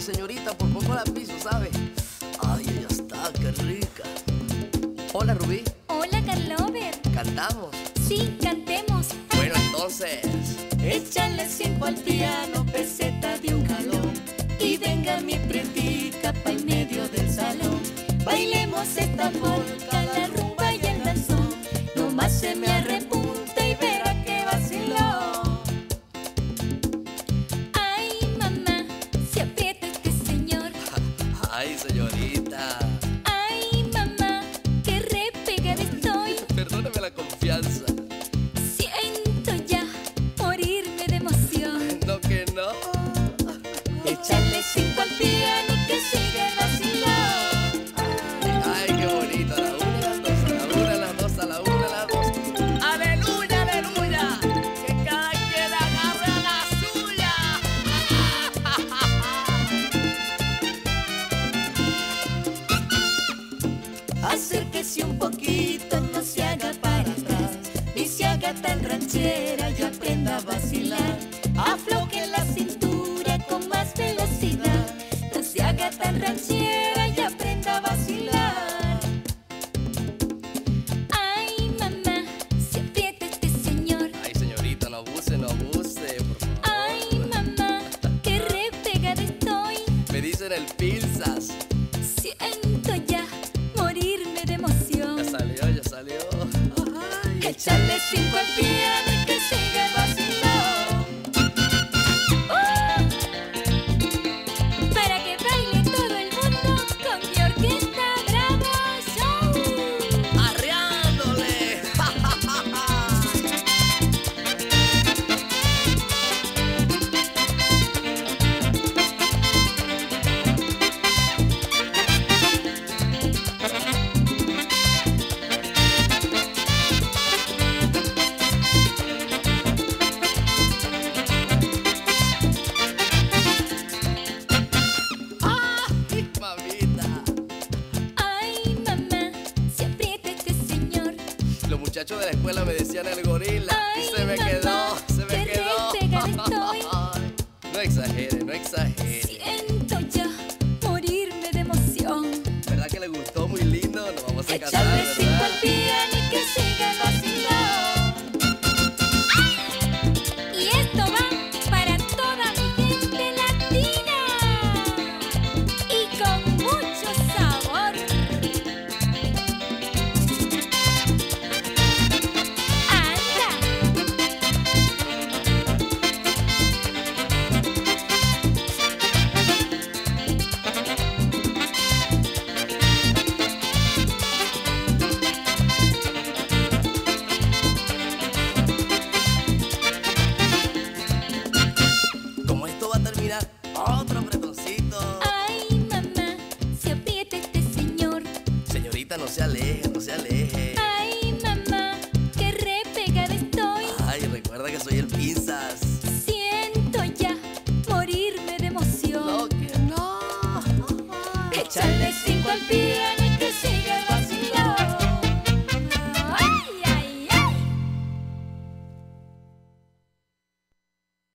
Señorita, por poco la piso, ¿sabe? Ay, ya está, qué rica. Hola, Rubí. Hola, Carlover. ¿Cantamos? Sí, cantemos. Bueno, entonces. Échale cinco al piano, echarle me dicen el Pilsas. Siento ya morirme de emoción. Ya salió, ya salió. Ay, Echarle cinco al pie de la escuela me decían el gorila. no se ley.